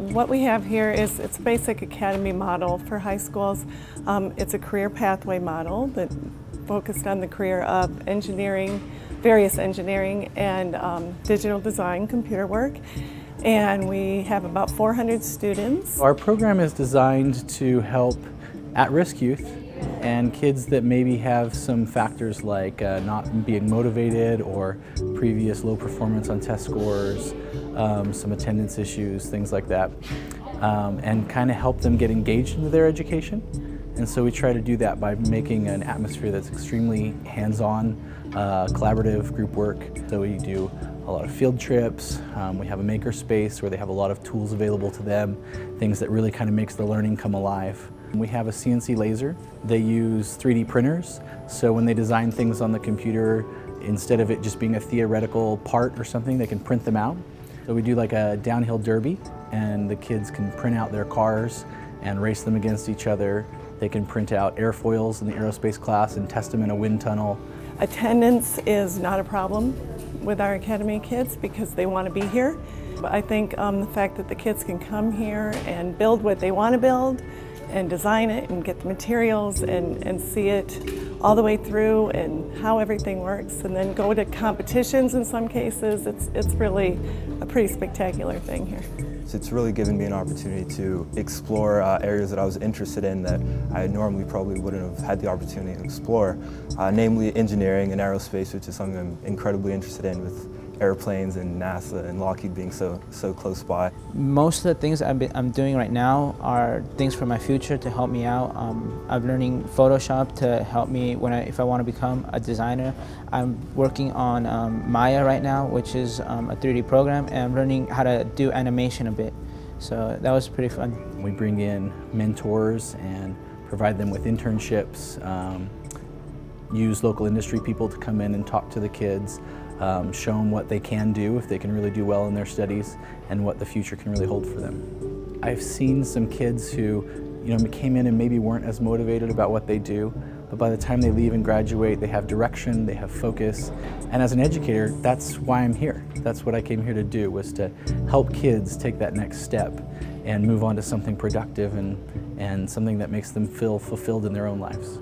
What we have here is it's a basic academy model for high schools. Um, it's a career pathway model that focused on the career of engineering, various engineering and um, digital design, computer work. And we have about 400 students. Our program is designed to help at-risk youth and kids that maybe have some factors like uh, not being motivated or previous low performance on test scores, um, some attendance issues, things like that, um, and kind of help them get engaged into their education. And so we try to do that by making an atmosphere that's extremely hands-on, uh, collaborative group work. So we do a lot of field trips. Um, we have a maker space where they have a lot of tools available to them, things that really kind of makes the learning come alive. We have a CNC laser. They use 3D printers, so when they design things on the computer, instead of it just being a theoretical part or something, they can print them out. So we do like a downhill derby, and the kids can print out their cars and race them against each other. They can print out airfoils in the aerospace class and test them in a wind tunnel. Attendance is not a problem with our Academy kids because they want to be here. I think um, the fact that the kids can come here and build what they want to build and design it and get the materials and, and see it all the way through and how everything works and then go to competitions in some cases. It's, it's really a pretty spectacular thing here. It's really given me an opportunity to explore uh, areas that I was interested in that I normally probably wouldn't have had the opportunity to explore, uh, namely engineering and aerospace, which is something I'm incredibly interested in with airplanes and NASA and Lockheed being so so close by. Most of the things I'm, I'm doing right now are things for my future to help me out. Um, I'm learning Photoshop to help me when I, if I want to become a designer. I'm working on um, Maya right now, which is um, a 3D program, and I'm learning how to do animation a bit. So that was pretty fun. We bring in mentors and provide them with internships, um, use local industry people to come in and talk to the kids um, show them what they can do if they can really do well in their studies and what the future can really hold for them. I've seen some kids who you know, came in and maybe weren't as motivated about what they do, but by the time they leave and graduate, they have direction, they have focus. And as an educator, that's why I'm here. That's what I came here to do, was to help kids take that next step and move on to something productive and, and something that makes them feel fulfilled in their own lives.